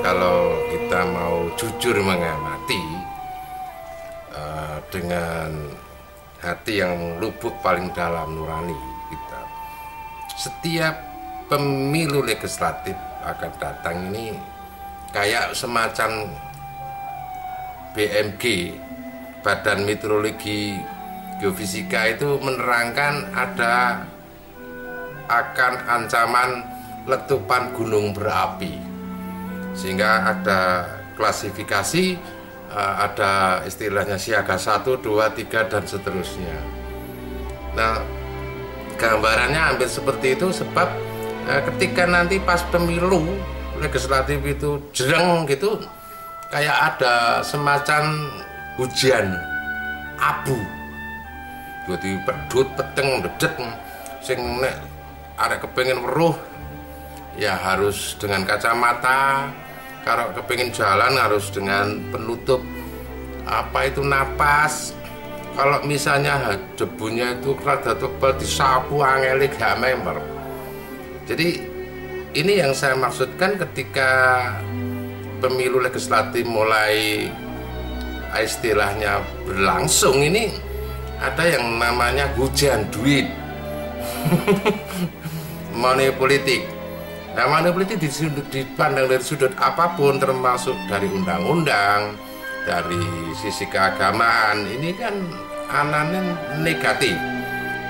kalau kita mau jujur mengamati uh, dengan hati yang lubuk paling dalam nurani kita setiap pemilu legislatif akan datang ini kayak semacam BMG Badan Meteorologi Geofisika itu menerangkan ada akan ancaman letupan gunung berapi. Sehingga ada klasifikasi eh, ada istilahnya siaga 1, 2, 3 dan seterusnya. Nah gambarannya hampir seperti itu sebab eh, ketika nanti pas pemilu legislatif itu jereng gitu kayak ada semacam hujan abu. Jadi pedut peteng dedet sing nek ada kepengen weruh ya harus dengan kacamata. Kalau kepengen jalan harus dengan penutup. Apa itu napas? Kalau misalnya debunya itu rada tebal disapu angeli gak member. Jadi ini yang saya maksudkan ketika pemilu legislatif mulai istilahnya berlangsung ini ada yang namanya hujan duit. Money politik nah money politik dipandang dari sudut apa pun termasuk dari undang-undang dari sisi keagamaan. Ini kan anaknya negatif.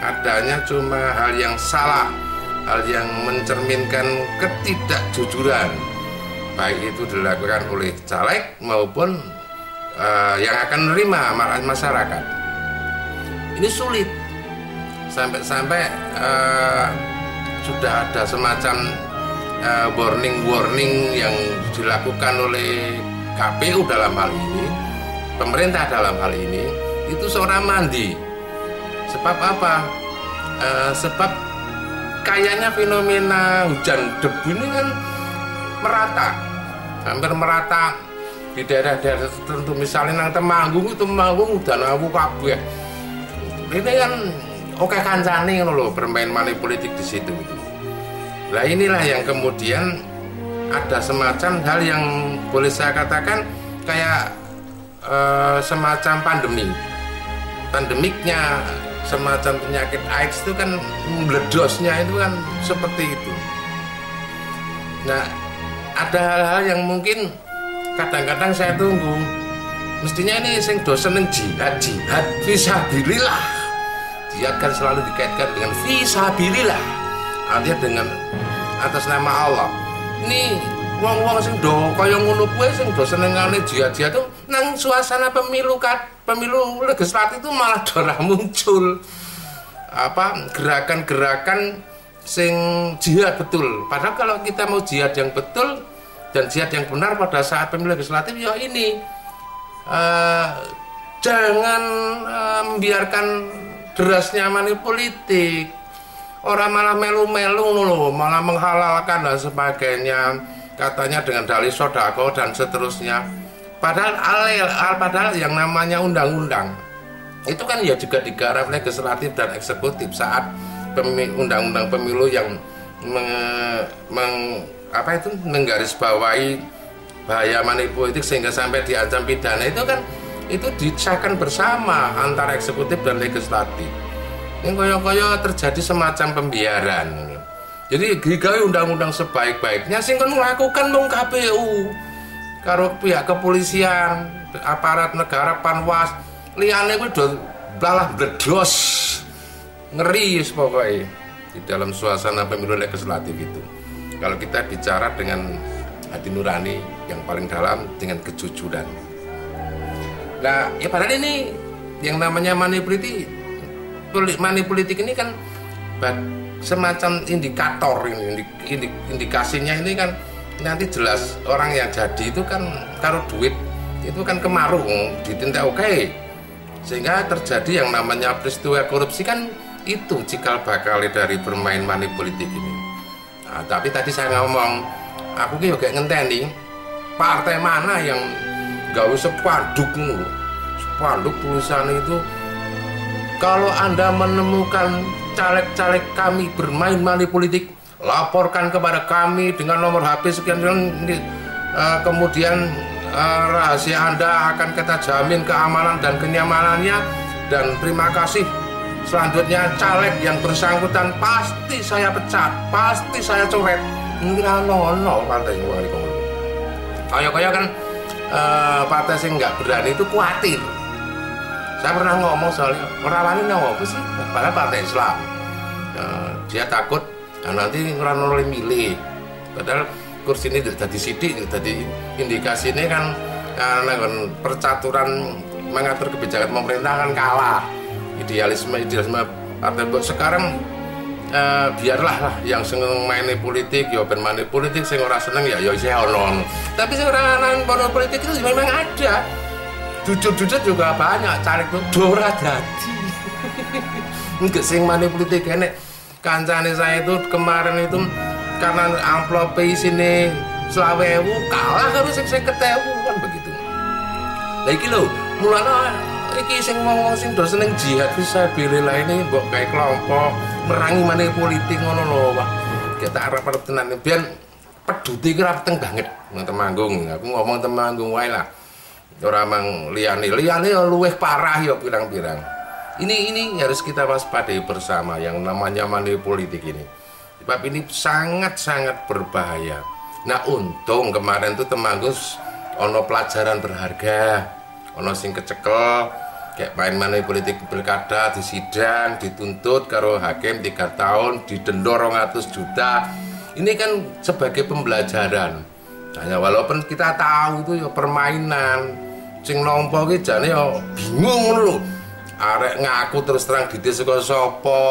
Adanya cuma hal yang salah hal yang mencerminkan ketidakjujuran. Baik itu dilakukan oleh caleg maupun uh, yang akan menerima masyarakat. Ini sulit. Sampai-sampai uh, sudah ada semacam uh, warning warning yang dilakukan oleh KPU dalam hal ini pemerintah dalam hal ini itu seorang mandi. Sebab apa? Uh, sebab kayaknya fenomena hujan debu ini kan merata. Hampir merata di daerah-daerah tertentu. Misalnya nang Temanggung itu Temanggung udah nawu kabeh. Ini kan oke kancane ngono loh bermain money politik di situ itu nah inilah yang kemudian ada semacam hal yang boleh saya katakan kayak uh, semacam pandemi pandemiknya semacam penyakit AIDS itu kan meledosnya itu kan seperti itu. Nah, ada hal-hal yang mungkin kadang-kadang saya tunggu. Mestinya ini sing dosen yang jihad, jihad, visabilillah. Jihad kan selalu dikaitkan dengan visabilillah. Artinya dengan atas nama Allah. Ini wong-wong sing do kaya ngono kuwe sing do senengane jihad-jihad tuh nang suasana pemilu kan pemilu legislatif itu malah darah muncul apa gerakan-gerakan sing jihad betul padahal kalau kita mau jihad yang betul dan jihad yang benar pada saat pemilu legislatif ya ini uh, jangan uh, membiarkan derasnya money politik orang malah melu-melu loh malah menghalalkan dan sebagainya. Katanya dengan dalih sodako dan seterusnya. Padahal alel padahal yang namanya undang-undang. Itu kan ya juga digarap legislatif dan eksekutif saat undang-undang pemilu yang meng, meng, apa itu menggarisbawahi bahaya politik sehingga sampai diancam pidana. Itu kan itu disahkan bersama antara eksekutif dan legislatif ini koyo-koyo terjadi semacam pembiaran. Jadi gigai undang-undang sebaik-baiknya sing kan melakukan dong KPU karo pihak kepolisian aparat negara panwas. Liane kuwi do balah bledos ngeri pokoknya di dalam suasana pemilu legislatif itu. Kalau kita bicara dengan hati nurani yang paling dalam dengan kejujuran. Nah ya padahal ini yang namanya manipulasi money politik ini kan semacam indikator ini indikasinya ini kan nanti jelas orang yang jadi itu kan taruh duit itu kan kemarung ditindak oke okay. sehingga terjadi yang namanya peristiwa korupsi kan itu cikal bakal dari bermain money politik ini nah, tapi tadi saya ngomong aku juga ngenteni partai mana yang gak usah spanduk spanduk tulisan itu kalau anda menemukan caleg-caleg kami bermain money politik laporkan kepada kami dengan nomor HP sekian uh, kemudian uh, rahasia Anda akan kita jamin keamanan dan kenyamanannya. Dan terima kasih. Selanjutnya caleg yang bersangkutan pasti saya pecat pasti saya coret. Ngira nono partai wali kayak kayak kan uh, partai sing nggak berani itu khawatir saya pernah ngomong soalnya orang ini apa sih? Padahal partai Islam. Uh, dia takut nah, nanti orang oleh milih. Padahal kursi ini jadi sidik jadi indikasi ini kan karena kan percaturan mengatur kebijakan pemerintah kan kalah. Idealisme idealisme partai sekarang uh, biarlah lah yang seneng main politik ya main politik sing ora seneng ya ya saya ono. Tapi ora nang politik itu memang ada jujur-jujur juga banyak cari tuh dora dadi. Enggak sing main politik enek kancane saya itu kemarin itu karena amplop sini selawewu kalah harus sing saya ketemu kan begitu. Lagi lo mulanya iki sing ngomong sing do seneng jihad bisa pilih lah ini mbok kayak kelompok merangi mana politik ngono lho Pak. Kita arep-arep tenan. Biar peduti kira peteng banget nang Temanggung. Aku ngomong Temanggung wae lah ora mang liyane. Liyane luweh parah ya pirang-pirang. Ini ini harus kita waspadai bersama yang namanya money politik ini. Sebab ini sangat-sangat berbahaya. Nah untung kemarin tuh Temanggung ono pelajaran berharga. Ono sing kecekel kayak main-main politik pilkada di sidang dituntut karo hakim tiga tahun didenda 200 juta. Ini kan sebagai pembelajaran. Hanya walaupun kita tahu itu ya permainan sing nompo ki jane ya bingung ngono arek ngaku terus terang ditis saka sapa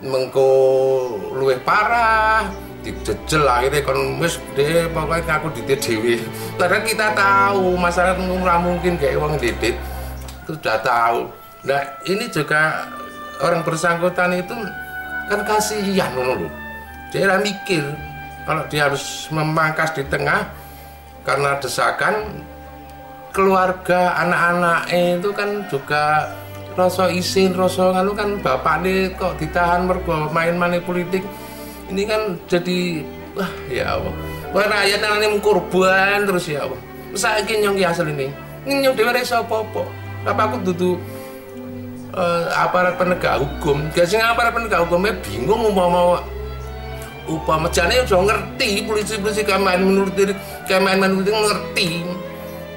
mengko luwih parah dijejel akhirnya kon wis deh pokoknya ngaku ditit dhewe. Padahal kita tahu masyarakat mungkin kayak uang didit sudah tahu. Nah ini juga orang bersangkutan itu kan kasihan loh dia mikir kalau dia harus memangkas di tengah karena desakan keluarga anak-anak itu kan juga rasa isin rasa nganu kan bapak ini kok ditahan mergo main-main politik ini kan jadi wah ya Allah. Wah rakyat ini korban terus ya Allah. Ingin nyong asal ini nyong dewa resa apa-apa apa aku dudu uh, aparat penegak hukum. Sing aparat penegak hukumnya bingung mau mau upama jane udah ngerti polisi-polisi keamanan menurut diri keamanan menurut ngerti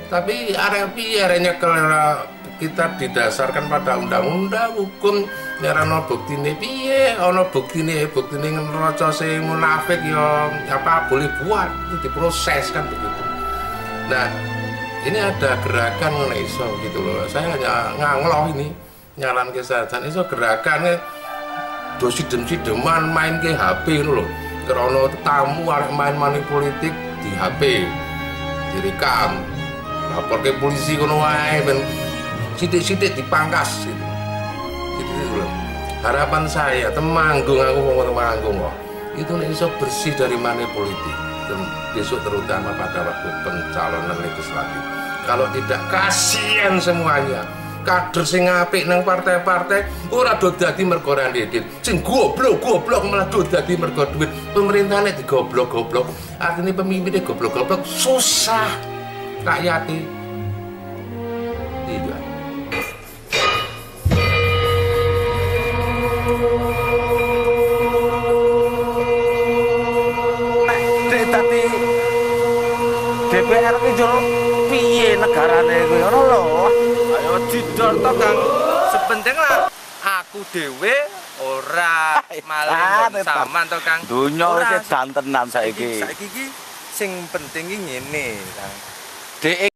tapi area arenya kalau kita didasarkan pada undang-undang hukum. Nyarano bukti ini piye? Ono bukti ini bukti ini ngeroco si munafik ya apa boleh buat. Itu diproses kan begitu. Nah ini ada gerakan mengenai iso gitu loh. Saya hanya ngangloh ini nyalan ke dan iso gerakannya dosi dem deman main ke HP itu loh. Karena tamu main main politik di HP direkam lapor ke polisi kono wae ben sidik-sidik dipangkas gitu. Harapan saya temanggung aku mau temanggung kok. Itu nih iso bersih dari money politik dan besok terutama pada waktu pencalonan legislatif. Kalau tidak kasihan semuanya. Kader sing apik nang partai-partai ora do dadi mergo randidik sing goblok goblok malah do dadi mergo duit. Pemerintahane digoblok-goblok. Artinya pemimpinnya goblok-goblok susah rakyatnya tidak DPR ini jorok piye negarane kuwi ngono lho. Ayo didol to Kang. Sepenting lah aku dhewe ora maling sampean to Kang. Donya wis dantenan saiki. Saiki iki sing penting iki ngene, Kang. de